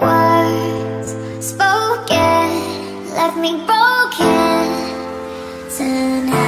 Words spoken left me broken. tonight.